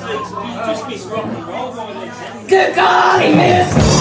just miss rock and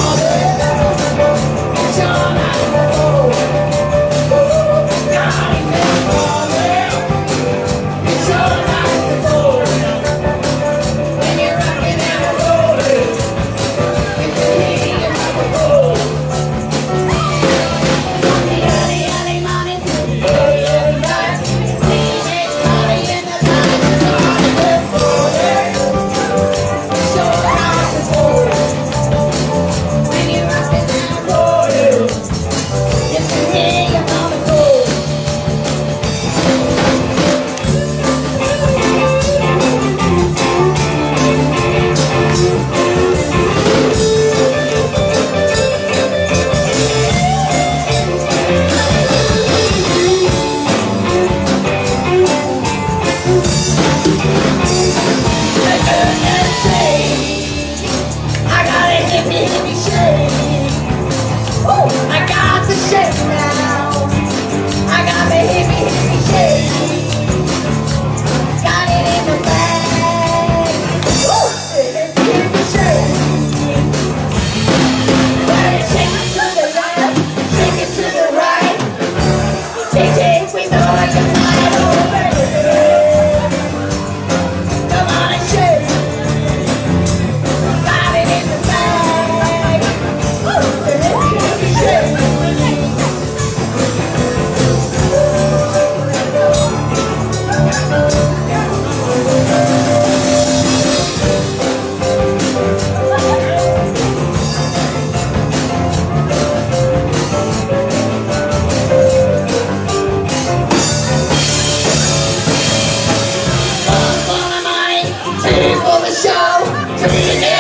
three